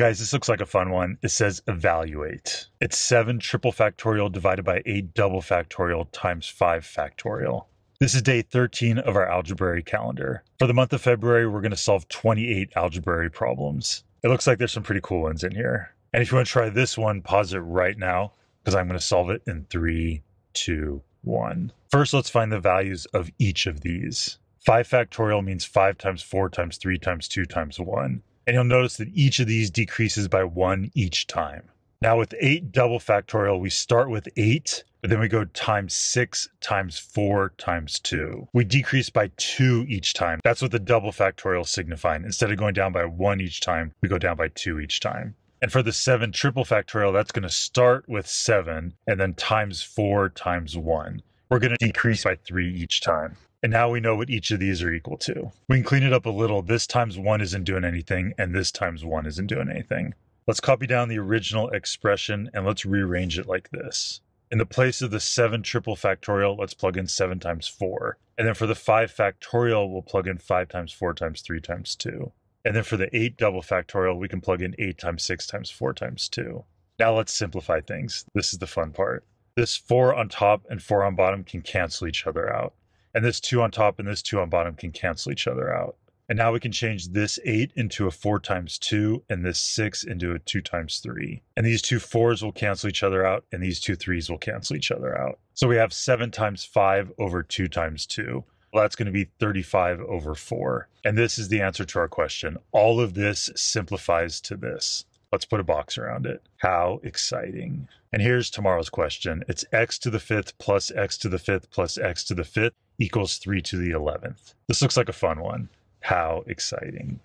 guys, this looks like a fun one. It says evaluate. It's 7 triple factorial divided by 8 double factorial times 5 factorial. This is day 13 of our Algebruary calendar. For the month of February, we're going to solve 28 algebraic problems. It looks like there's some pretty cool ones in here. And if you want to try this one, pause it right now because I'm going to solve it in three, two, one. First, let's find the values of each of these. 5 factorial means 5 times 4 times 3 times 2 times 1. And you'll notice that each of these decreases by 1 each time. Now with 8 double factorial, we start with 8, but then we go times 6 times 4 times 2. We decrease by 2 each time. That's what the double factorial signifying. Instead of going down by 1 each time, we go down by 2 each time. And for the 7 triple factorial, that's going to start with 7 and then times 4 times 1. We're going to decrease by 3 each time. And now we know what each of these are equal to. We can clean it up a little. This times 1 isn't doing anything, and this times 1 isn't doing anything. Let's copy down the original expression and let's rearrange it like this. In the place of the 7 triple factorial, let's plug in 7 times 4. And then for the 5 factorial, we'll plug in 5 times 4 times 3 times 2. And then for the 8 double factorial, we can plug in 8 times 6 times 4 times 2. Now let's simplify things. This is the fun part. This 4 on top and 4 on bottom can cancel each other out. And this 2 on top and this 2 on bottom can cancel each other out. And now we can change this 8 into a 4 times 2 and this 6 into a 2 times 3. And these two fours will cancel each other out and these two threes will cancel each other out. So we have 7 times 5 over 2 times 2. Well, that's going to be 35 over 4. And this is the answer to our question. All of this simplifies to this. Let's put a box around it. How exciting. And here's tomorrow's question. It's x to the fifth plus x to the fifth plus x to the fifth equals 3 to the 11th. This looks like a fun one. How exciting.